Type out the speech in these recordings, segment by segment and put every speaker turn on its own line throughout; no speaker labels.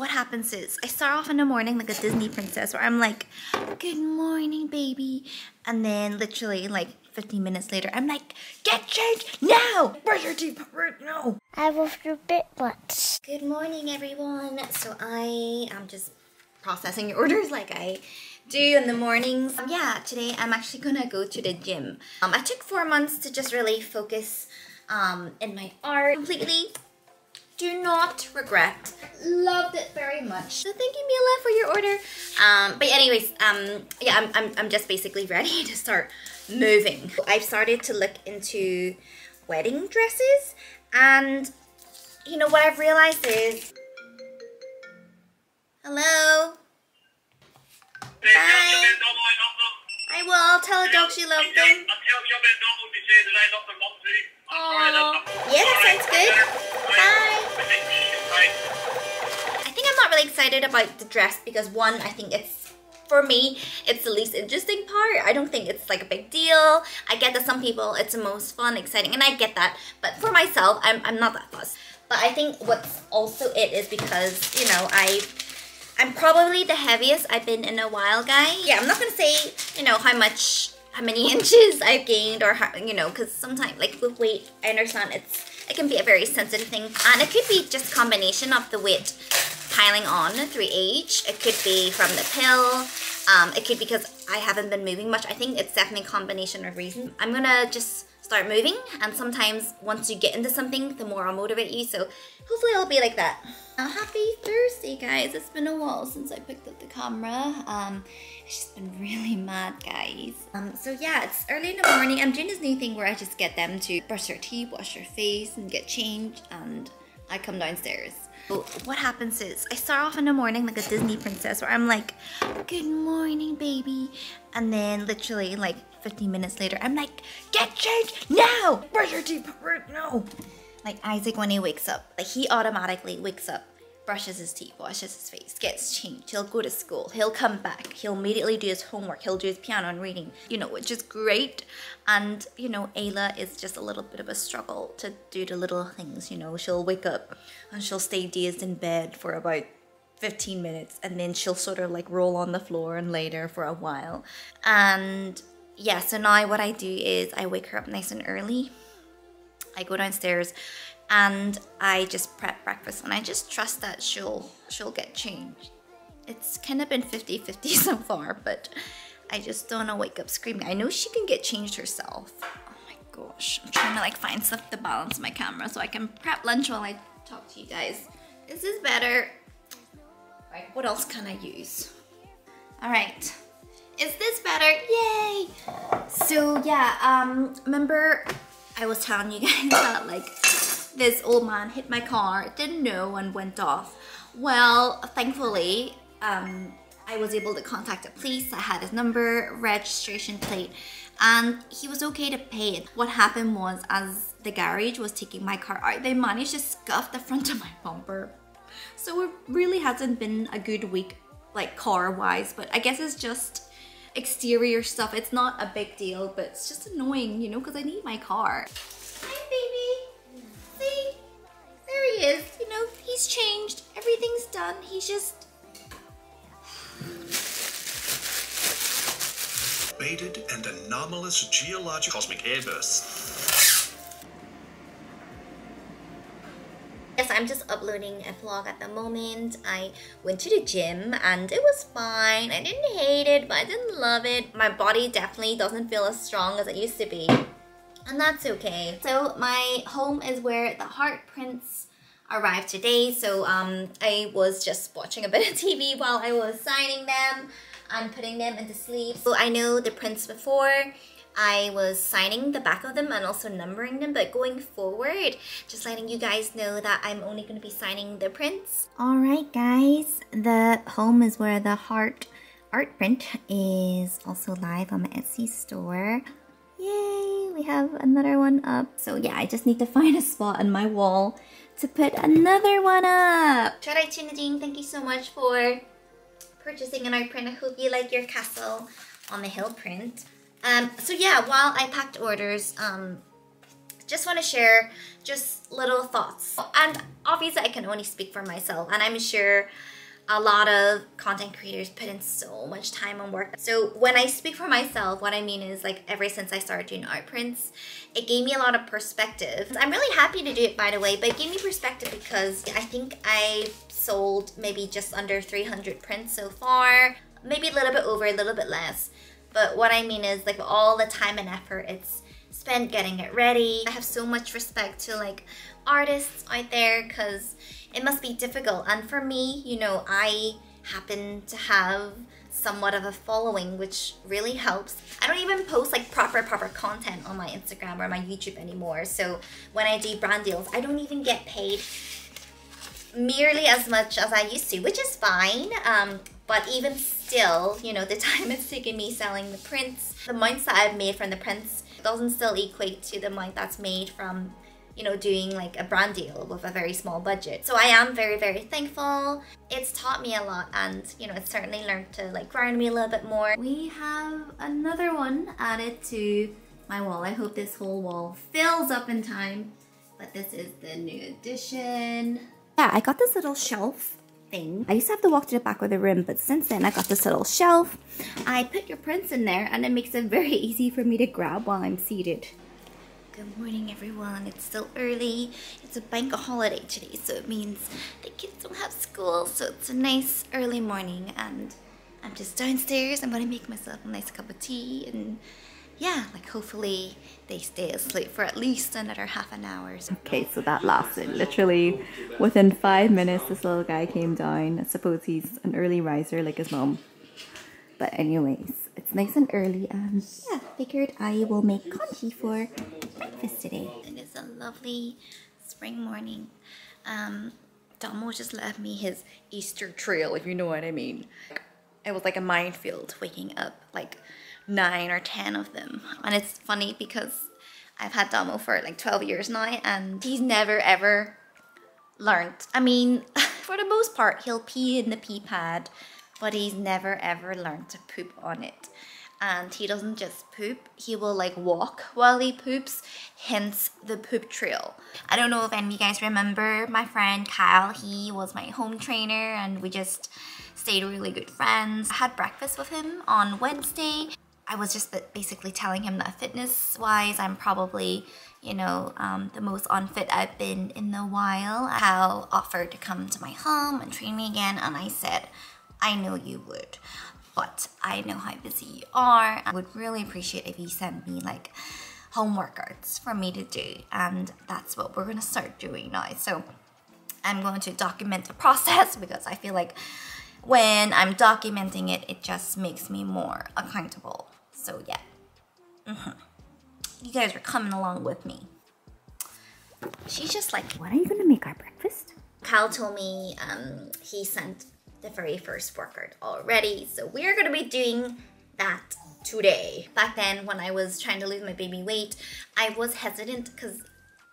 what happens is I start off in the morning like a Disney princess where I'm like, good morning, baby. And then literally like 15 minutes later, I'm like, get changed now! Brush your teeth right now!
I will do bit butts.
Good morning, everyone. So I am just processing your orders like I do in the mornings. Um, yeah, today I'm actually gonna go to the gym. Um, I took four months to just really focus um, in my art completely. Do not regret. Loved it very much. So thank you, Mila, for your order. Um, but anyways, um, yeah, I'm, I'm, I'm just basically ready to start moving. I've started to look into wedding dresses and you know what I've realized is Hello? Bye. I will. I'll tell the dog she loves them. Aww. Yeah, that sounds good. Bye. I think I'm not really excited about the dress because one, I think it's for me, it's the least interesting part. I don't think it's like a big deal. I get that some people, it's the most fun, exciting, and I get that. But for myself, I'm, I'm not that fussed. But I think what's also it is because, you know, I I'm probably the heaviest I've been in a while, guys. Yeah, I'm not gonna say, you know, how much, how many inches I've gained or how, you know, because sometimes, like with weight, I understand it's, it can be a very sensitive thing. And it could be just combination of the weight piling on through age. It could be from the pill. Um, it could be because I haven't been moving much. I think it's definitely a combination of reasons. I'm gonna just start moving and sometimes once you get into something the more I'll motivate you. So hopefully I'll be like that. Happy Thursday guys. It's been a while since I picked up the camera. Um it's just been really mad guys. Um so yeah it's early in the morning. I'm doing this new thing where I just get them to brush their teeth wash their face and get changed and I come downstairs what happens is I start off in the morning like a Disney princess where I'm like good morning baby and then literally like 15 minutes later, I'm like, get changed now! Brush your teeth now! Like Isaac when he wakes up, like he automatically wakes up, brushes his teeth, washes his face, gets changed, he'll go to school, he'll come back, he'll immediately do his homework, he'll do his piano and reading, you know, which is great. And, you know, Ayla is just a little bit of a struggle to do the little things, you know, she'll wake up and she'll stay dazed in bed for about 15 minutes and then she'll sort of like roll on the floor and lay there for a while. And yeah, so now what I do is I wake her up nice and early. I go downstairs and I just prep breakfast and I just trust that she'll she'll get changed. It's kind of been 50-50 so far, but I just don't want to wake up screaming. I know she can get changed herself. Oh my gosh. I'm trying to like find stuff to balance my camera so I can prep lunch while I talk to you guys. Is this better? Right, what else can I use? All right, is this better? Yay! So yeah, um, remember I was telling you guys that like this old man hit my car, didn't know and went off. Well, thankfully, um, I was able to contact the police. I had his number, registration plate, and he was okay to pay it. What happened was as the garage was taking my car out, they managed to scuff the front of my bumper. So it really hasn't been a good week, like car wise, but I guess it's just exterior stuff. It's not a big deal, but it's just annoying, you know, because I need my car. He's just...
Baited and anomalous geologic cosmic airbursts
Yes, I'm just uploading a vlog at the moment. I went to the gym and it was fine. I didn't hate it, but I didn't love it. My body definitely doesn't feel as strong as it used to be. And that's okay. So my home is where the heart prints arrived today. So um, I was just watching a bit of TV while I was signing them and putting them into sleep. So I know the prints before I was signing the back of them and also numbering them, but going forward, just letting you guys know that I'm only going to be signing the prints. Alright guys, the home is where the heart art print is also live on my Etsy store. Yay, we have another one up. So yeah, I just need to find a spot on my wall to put another one up. Out to thank you so much for purchasing an art print. I hope you like your castle on the hill print. Um, so yeah, while I packed orders, um, just want to share just little thoughts. And obviously I can only speak for myself and I'm sure a lot of content creators put in so much time and work. So when I speak for myself, what I mean is like ever since I started doing art prints, it gave me a lot of perspective. I'm really happy to do it by the way, but it gave me perspective because I think I sold maybe just under 300 prints so far, maybe a little bit over, a little bit less. But what I mean is like all the time and effort it's spent getting it ready. I have so much respect to like artists out there because it must be difficult. And for me, you know, I happen to have somewhat of a following which really helps. I don't even post like proper proper content on my Instagram or my YouTube anymore. So when I do brand deals, I don't even get paid merely as much as I used to, which is fine. Um, but even still, you know, the time it's taken me selling the prints, the amounts that I've made from the prints doesn't still equate to the amount that's made from you know, doing like a brand deal with a very small budget. So I am very, very thankful. It's taught me a lot and, you know, it's certainly learned to like grind me a little bit more. We have another one added to my wall. I hope this whole wall fills up in time, but this is the new addition. Yeah, I got this little shelf thing. I used to have to walk to the back of the room, but since then I got this little shelf. I put your prints in there and it makes it very easy for me to grab while I'm seated. Good morning everyone, it's still early. It's a bank holiday today, so it means the kids don't have school, so it's a nice early morning and I'm just downstairs. I'm gonna make myself a nice cup of tea and yeah, like hopefully they stay asleep for at least another half an hour.
Okay, so that lasted literally within five minutes. This little guy came down. I suppose he's an early riser like his mom. But anyways, it's nice and early and yeah, figured I will make congee for breakfast today.
It is a lovely spring morning. Um, Domo just left me his Easter trail, if you know what I mean. It was like a minefield waking up, like nine or 10 of them. And it's funny because I've had Domo for like 12 years now and he's never ever learned. I mean, for the most part, he'll pee in the pee pad, but he's never ever learned to poop on it. And he doesn't just poop, he will like walk while he poops, hence the poop trail. I don't know if any of you guys remember my friend Kyle, he was my home trainer and we just stayed really good friends. I had breakfast with him on Wednesday I was just basically telling him that fitness wise, I'm probably, you know, um, the most unfit I've been in a while. Hal offered to come to my home and train me again, and I said, I know you would, but I know how busy you are. I would really appreciate if you sent me like home workouts for me to do, and that's what we're gonna start doing now. So I'm going to document the process because I feel like when I'm documenting it, it just makes me more accountable. So yeah. Mm -hmm. You guys are coming along with me. She's just like,
when are you gonna make our breakfast?
Kyle told me um, he sent the very first workout already. So we're gonna be doing that today. Back then when I was trying to lose my baby weight, I was hesitant because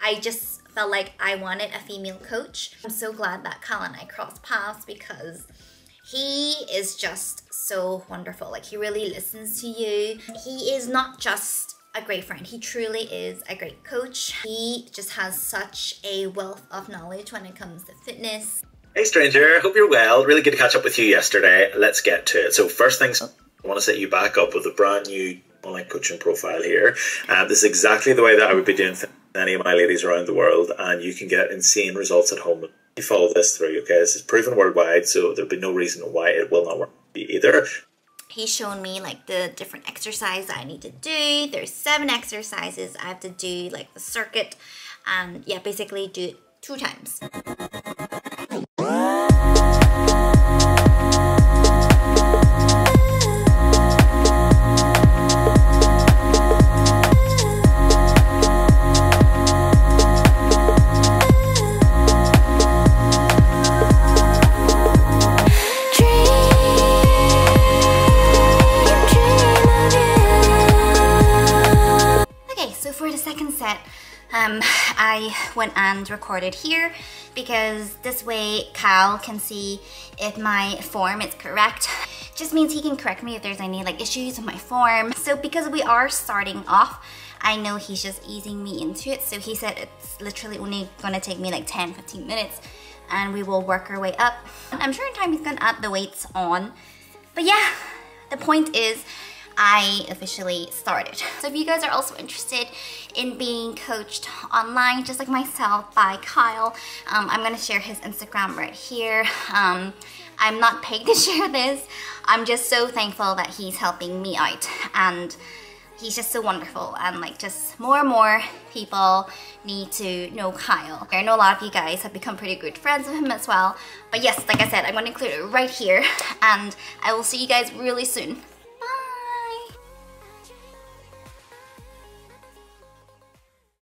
I just felt like I wanted a female coach. I'm so glad that Kyle and I crossed paths because he is just so wonderful. Like he really listens to you. He is not just a great friend. He truly is a great coach. He just has such a wealth of knowledge when it comes to fitness.
Hey stranger, hope you're well. Really good to catch up with you yesterday. Let's get to it. So first things, I want to set you back up with a brand new online coaching profile here. Uh, this is exactly the way that I would be doing for any of my ladies around the world and you can get insane results at home you follow this through, okay? This is proven worldwide, so there'll be no reason why it will not work either.
He's shown me like the different exercises I need to do. There's seven exercises I have to do, like the circuit, and yeah, basically do it two times. Um, I went and recorded here because this way Cal can see if my form is correct. Just means he can correct me if there's any like issues with my form. So because we are starting off I know he's just easing me into it. So he said it's literally only gonna take me like 10, 15 minutes and we will work our way up. I'm sure in time he's gonna add the weights on. But yeah, the point is I officially started. So if you guys are also interested in being coached online, just like myself by Kyle, um, I'm gonna share his Instagram right here. Um, I'm not paid to share this. I'm just so thankful that he's helping me out and he's just so wonderful and like just more and more people need to know Kyle. I know a lot of you guys have become pretty good friends with him as well. But yes, like I said, I'm going to include it right here and I will see you guys really soon.